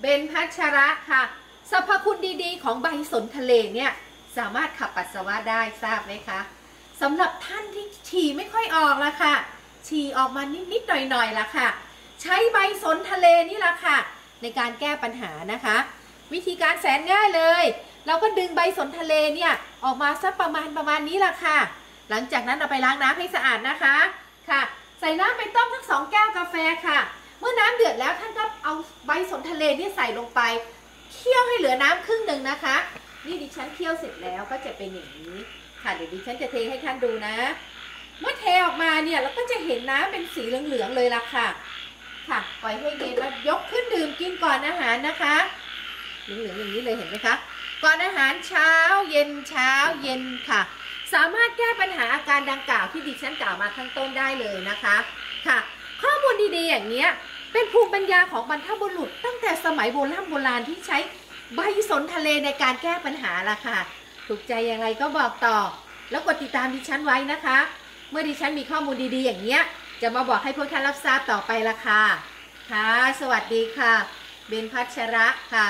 เบนพัชระค่ะสรรพคุณดีๆ ของใบสนทะเลเนี่ยสามารถขับปัสสาวะได้ทราบไหมคะสำหรับท่านที่ฉี่ไม่ค่อยออกละค่ะ ฉี่ออกมานิดๆหน่อยๆละค่ะ ใช้ใบสนทะเลนี่ละค่ะ ในการแก้ปัญหานะคะ วิธีการแสนง่ายเลย เราก็ดึงใบสนทะเลเนี่ยออกมาสักประมาณประมาณนี้ละค่ะ หลังจากนั้นเอาไปล้างน้ำให้สะอาดนะคะค่ะ ใส่น้ำไปต้มทั้งสองแก้วกาแฟค่ะ เมื่อน้ำเดือดแล้วท่าน สนทะเลเนี่ยใส่ลงไป เคี่ยวให้เหลือน้ำครึ่งหนึ่งนะคะ นี่ดิฉันเคี่ยวเสร็จแล้วก็จะเป็นอย่างนี้ ค่ะเดี๋ยวดิฉันจะเทให้ท่านดูนะ เมื่อเทออกมาเนี่ยเราก็จะเห็นน้ำเป็นสีเหลืองๆเลยล่ะค่ะ ค่ะปล่อยให้เย็นแล้วยกขึ้นดื่มกินก่อนอาหารนะคะเหลืองๆอย่างนี้เลยเห็นไหมคะ ก่อนอาหารเช้าเย็นเช้าเย็นค่ะ สามารถแก้ปัญหาอาการดังกล่าวที่ดิฉันกล่าวมาข้างต้นได้เลยนะคะ ค่ะ ข้อมูลดีๆอย่างเนี้ย เป็นภูมิปัญญาของบรรพบุรุษ ตั้งแต่สมัยโบราณโบราณที่ใช้ใบสนทะเลในการแก้ปัญหาล่ะค่ะ ถูกใจยังไงก็บอกต่อ แล้วกดติดตามดิฉันไว้นะคะ เมื่อดิฉันมีข้อมูลดีๆ อย่างเนี้ย จะมาบอกให้พวกท่านรับทราบต่อไปละค่ะ ค่ะ สวัสดีค่ะ เบนพัชระค่ะ